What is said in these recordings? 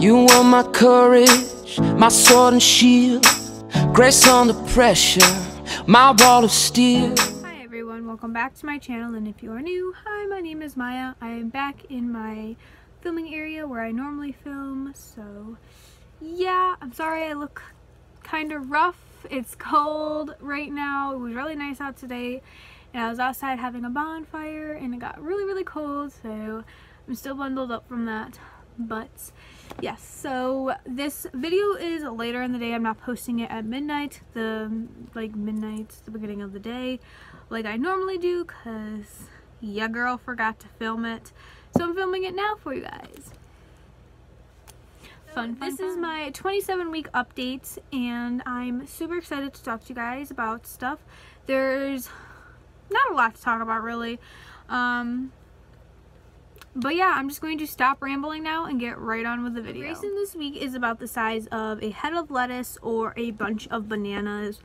You are my courage, my sword and shield, grace under pressure, my wall of steel. Hi everyone, welcome back to my channel and if you are new, hi my name is Mya. I am back in my filming area where I normally film, so yeah, I'm sorry I look kind of rough. It's cold right now. It was really nice out today and I was outside having a bonfire and it got really really cold so I'm still bundled up from that but yes so this video is later in the day. I'm not posting it at midnight the like midnight the beginning of the day like i normally do because yeah girl forgot to film it. So i'm filming it now for you guys. Fun, fun this fun. is my 27 week update and i'm super excited to talk to you guys about stuff. There's not a lot to talk about really. Um but yeah, I'm just going to stop rambling now and get right on with the video. Greyson this week is about the size of a head of lettuce or a bunch of bananas.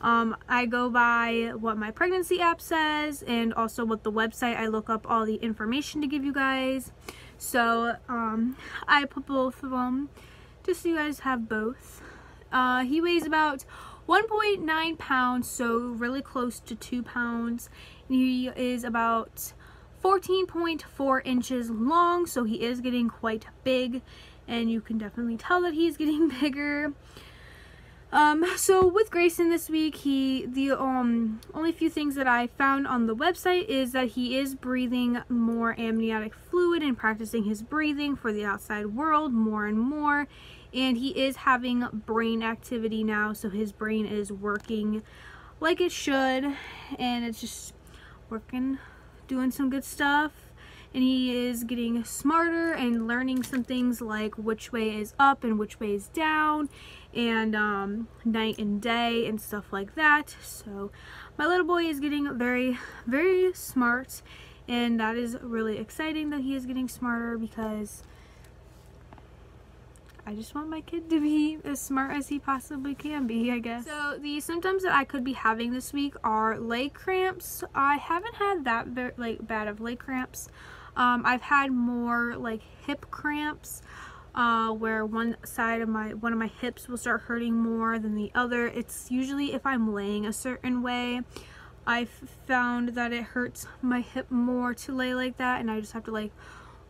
Um, I go by what my pregnancy app says and also what the website I look up all the information to give you guys. So um, I put both of them just so you guys have both. Uh, he weighs about 1.9 pounds, so really close to 2 pounds. He is about 14.4 inches long, so he is getting quite big, and you can definitely tell that he's getting bigger. Um, so with Greyson this week, he the um only few things that I found on the website is that he is breathing more amniotic fluid and practicing his breathing for the outside world more and more. And he is having brain activity now, so his brain is working like it should, and it's just working doing some good stuff and he is getting smarter and learning some things like which way is up and which way is down and um, night and day and stuff like that. So my little boy is getting very very smart and that is really exciting that he is getting smarter because I just want my kid to be as smart as he possibly can be, I guess. So the symptoms that I could be having this week are leg cramps. I haven't had that like bad of leg cramps. Um, I've had more like hip cramps uh, where one side of my one of my hips will start hurting more than the other. It's usually if I'm laying a certain way. I've found that it hurts my hip more to lay like that and I just have to like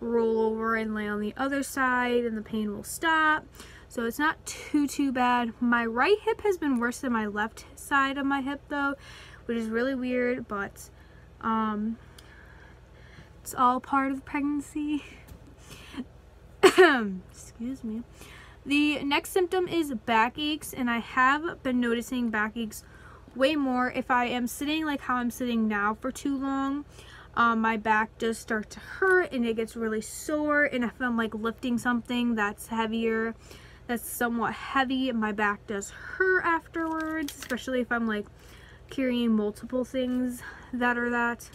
roll over and lay on the other side and the pain will stop. So it's not too, too bad. My right hip has been worse than my left side of my hip though, which is really weird, but um, it's all part of pregnancy. Excuse me. The next symptom is backaches, and I have been noticing backaches way more if I am sitting like how I'm sitting now for too long um, my back does start to hurt and it gets really sore and if I'm like lifting something that's heavier that's somewhat heavy my back does hurt afterwards especially if I'm like carrying multiple things that are that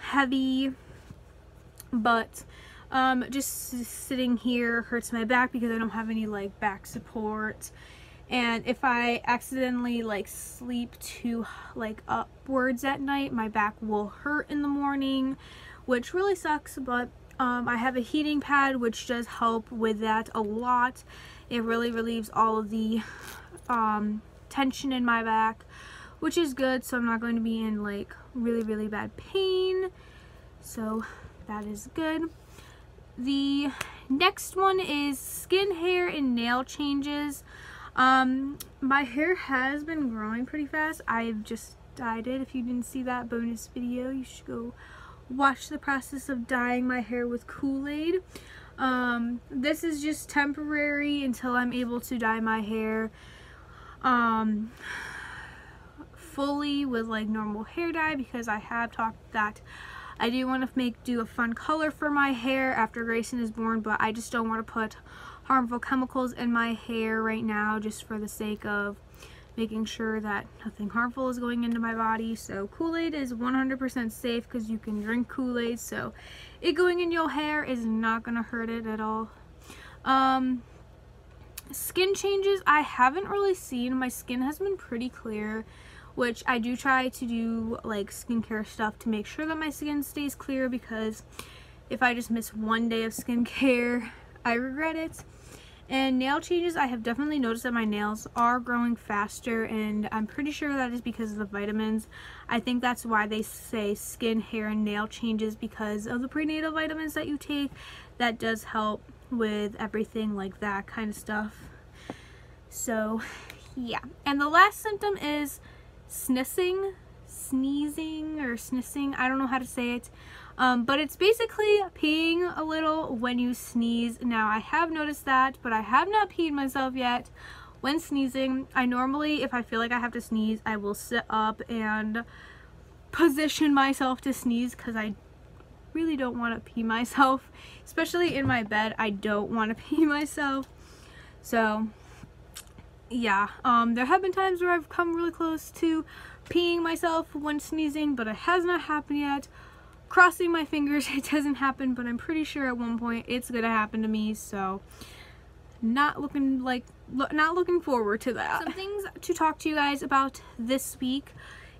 heavy. But um, just sitting here hurts my back because I don't have any like back support and if I accidentally like sleep too like upwards at night my back will hurt in the morning which really sucks but um, I have a heating pad which does help with that a lot. It really relieves all of the um, tension in my back which is good so I'm not going to be in like really really bad pain. So that is good. The next one is skin hair and nail changes um, my hair has been growing pretty fast. I've just dyed it. If you didn't see that bonus video, you should go watch the process of dyeing my hair with Kool-Aid. Um, this is just temporary until I'm able to dye my hair um, fully with like normal hair dye because I have talked that I do want to make do a fun color for my hair after Greyson is born, but I just don't want to put harmful chemicals in my hair right now just for the sake of making sure that nothing harmful is going into my body. So Kool-Aid is 100% safe because you can drink Kool-Aid. So it going in your hair is not going to hurt it at all. Um, skin changes, I haven't really seen. My skin has been pretty clear, which I do try to do like skincare stuff to make sure that my skin stays clear because if I just miss one day of skincare, I regret it. And nail changes, I have definitely noticed that my nails are growing faster and I'm pretty sure that is because of the vitamins. I think that's why they say skin, hair, and nail changes because of the prenatal vitamins that you take. That does help with everything like that kind of stuff. So, yeah. And the last symptom is snissing, sneezing, or snissing. I don't know how to say it. Um, but it's basically peeing a little when you sneeze. Now, I have noticed that, but I have not peed myself yet. When sneezing, I normally, if I feel like I have to sneeze, I will sit up and position myself to sneeze because I really don't want to pee myself. Especially in my bed, I don't want to pee myself. So, yeah, um, there have been times where I've come really close to peeing myself when sneezing, but it has not happened yet crossing my fingers it doesn't happen but I'm pretty sure at one point it's gonna happen to me so not looking like lo not looking forward to that. Some things to talk to you guys about this week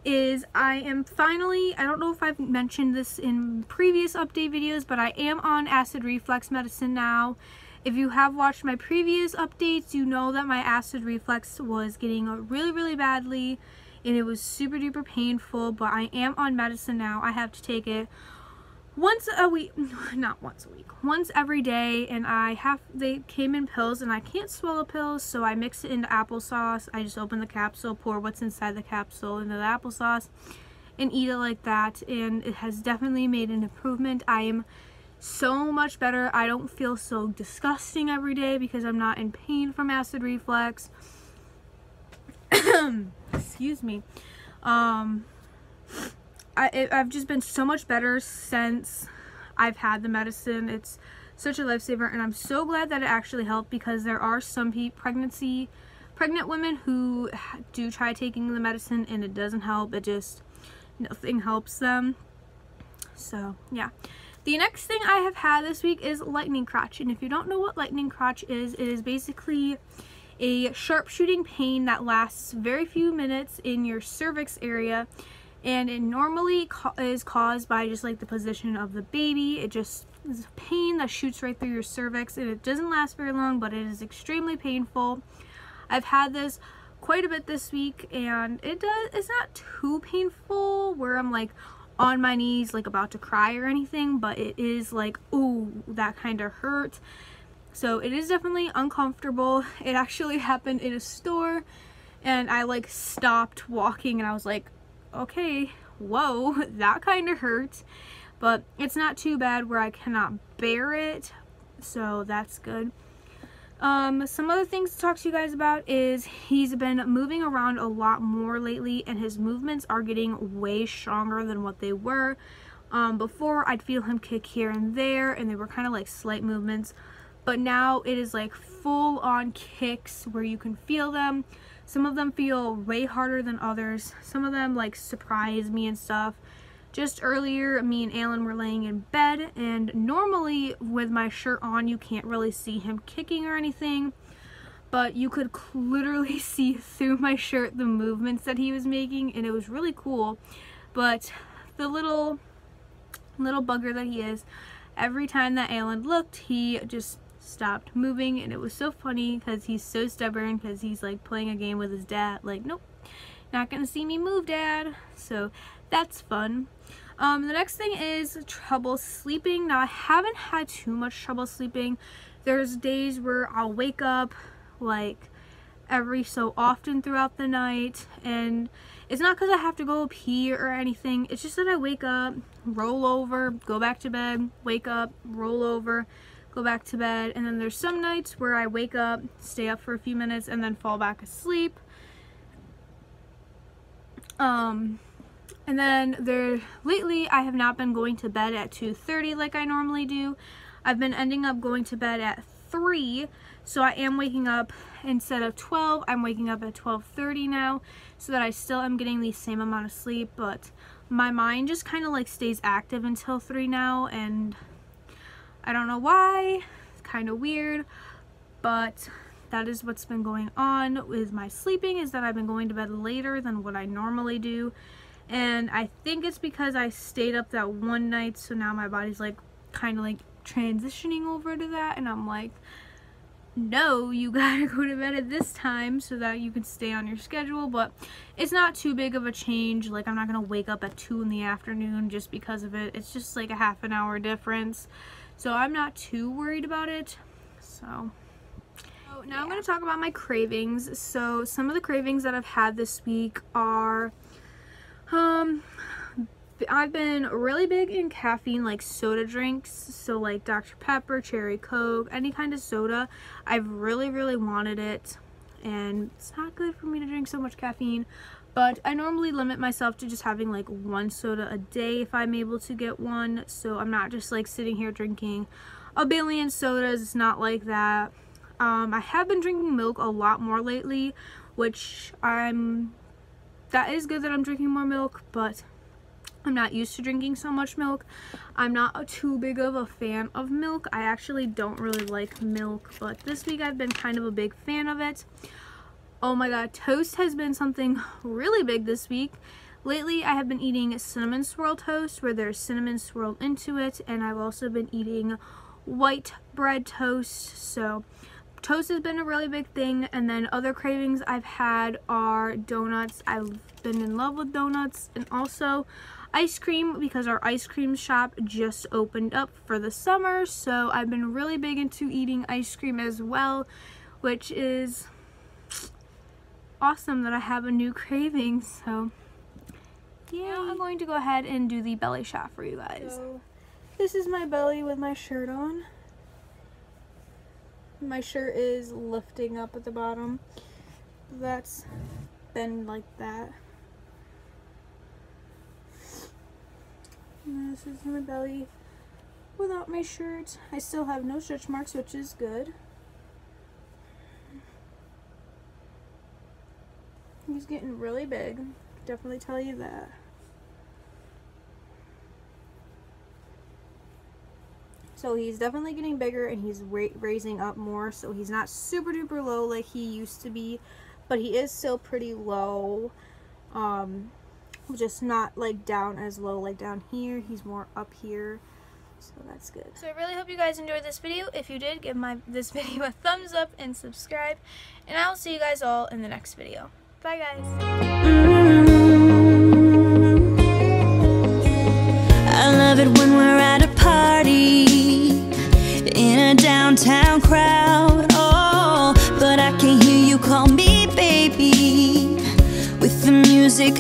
is I am finally I don't know if I've mentioned this in previous update videos but I am on acid reflux medicine now. If you have watched my previous updates you know that my acid reflux was getting really really badly and it was super duper painful but I am on medicine now. I have to take it once a week not once a week once every day and I have they came in pills and I can't swallow pills so I mix it into applesauce. I just open the capsule pour what's inside the capsule into the applesauce and eat it like that and it has definitely made an improvement. I am so much better. I don't feel so disgusting every day because I'm not in pain from acid reflux um, excuse me. Um I, it, I've just been so much better since I've had the medicine. It's such a lifesaver and I'm so glad that it actually helped because there are some pregnancy pregnant women who do try taking the medicine and it doesn't help. It just nothing helps them. So yeah. The next thing I have had this week is lightning crotch and if you don't know what lightning crotch is it is basically a sharpshooting pain that lasts very few minutes in your cervix area and it normally is caused by just like the position of the baby. It just is a pain that shoots right through your cervix and it doesn't last very long but it is extremely painful. I've had this quite a bit this week and it does it's not too painful where I'm like on my knees like about to cry or anything but it is like oh that kind of hurt so it is definitely uncomfortable. It actually happened in a store and I like stopped walking and I was like, okay, whoa, that kind of hurts. But it's not too bad where I cannot bear it. So that's good. Um, some other things to talk to you guys about is he's been moving around a lot more lately and his movements are getting way stronger than what they were. Um, before I'd feel him kick here and there and they were kind of like slight movements but now it is like full on kicks where you can feel them. Some of them feel way harder than others. Some of them like surprise me and stuff. Just earlier me and Alan were laying in bed and normally with my shirt on you can't really see him kicking or anything but you could literally see through my shirt the movements that he was making and it was really cool. But the little little bugger that he is every time that Alan looked he just stopped moving and it was so funny because he's so stubborn because he's like playing a game with his dad like nope not gonna see me move dad. So that's fun. Um, the next thing is trouble sleeping. Now I haven't had too much trouble sleeping. There's days where I'll wake up like every so often throughout the night and it's not because I have to go pee or anything. It's just that I wake up roll over go back to bed wake up roll over go back to bed, and then there's some nights where I wake up, stay up for a few minutes, and then fall back asleep. Um, and then there, lately I have not been going to bed at 2.30 like I normally do. I've been ending up going to bed at 3, so I am waking up, instead of 12, I'm waking up at 12.30 now, so that I still am getting the same amount of sleep, but my mind just kind of like stays active until 3 now, and I don't know why, it's kind of weird, but that is what's been going on with my sleeping is that I've been going to bed later than what I normally do. And I think it's because I stayed up that one night, so now my body's like kind of like transitioning over to that and I'm like no, you gotta go to bed at this time so that you can stay on your schedule. But it's not too big of a change. Like, I'm not gonna wake up at 2 in the afternoon just because of it. It's just like a half an hour difference. So I'm not too worried about it. So. so now yeah. I'm gonna talk about my cravings. So some of the cravings that I've had this week are um I've been really big in caffeine like soda drinks so like Dr. Pepper, Cherry Coke, any kind of soda I've really really wanted it and it's not good for me to drink so much caffeine but I normally limit myself to just having like one soda a day if I'm able to get one so I'm not just like sitting here drinking a billion sodas it's not like that um, I have been drinking milk a lot more lately which I'm that is good that I'm drinking more milk but I'm not used to drinking so much milk. I'm not a too big of a fan of milk. I actually don't really like milk, but this week I've been kind of a big fan of it. Oh my god, toast has been something really big this week. Lately, I have been eating cinnamon swirl toast where there's cinnamon swirled into it, and I've also been eating white bread toast. So, toast has been a really big thing, and then other cravings I've had are donuts. I've been in love with donuts, and also ice cream because our ice cream shop just opened up for the summer so I've been really big into eating ice cream as well which is awesome that I have a new craving so yeah I'm going to go ahead and do the belly shot for you guys. So, this is my belly with my shirt on. My shirt is lifting up at the bottom. That's been like that. And this is my belly without my shirt. I still have no stretch marks, which is good. He's getting really big. Definitely tell you that. So he's definitely getting bigger and he's ra raising up more. So he's not super duper low like he used to be. But he is still pretty low. Um, just not like down as low like down here he's more up here so that's good so i really hope you guys enjoyed this video if you did give my this video a thumbs up and subscribe and i will see you guys all in the next video bye guys I love it when we're at a party in a downtown crowd. Oh, but I can hear you call me baby with the music